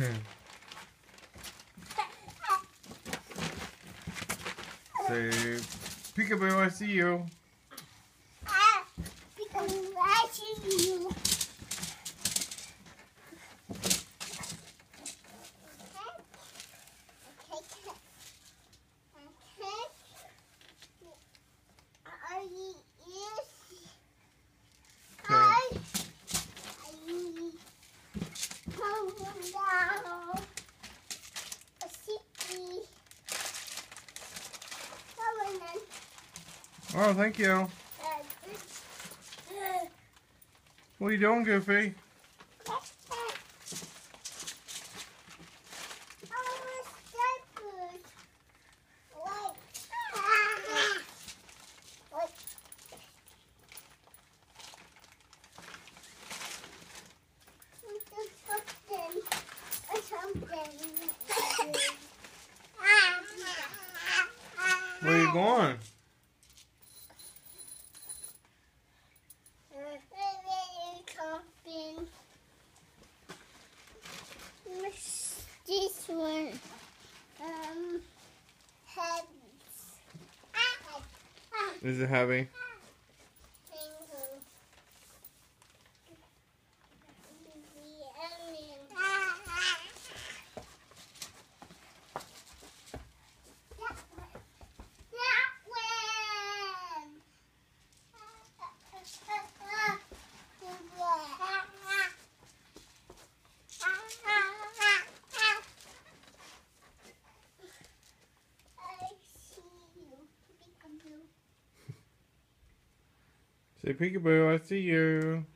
Say, peekaboo, I see you. Because I see you. Oh, thank you. What are you doing, Goofy? Where are you going? Is it heavy? Say peekaboo, I see you.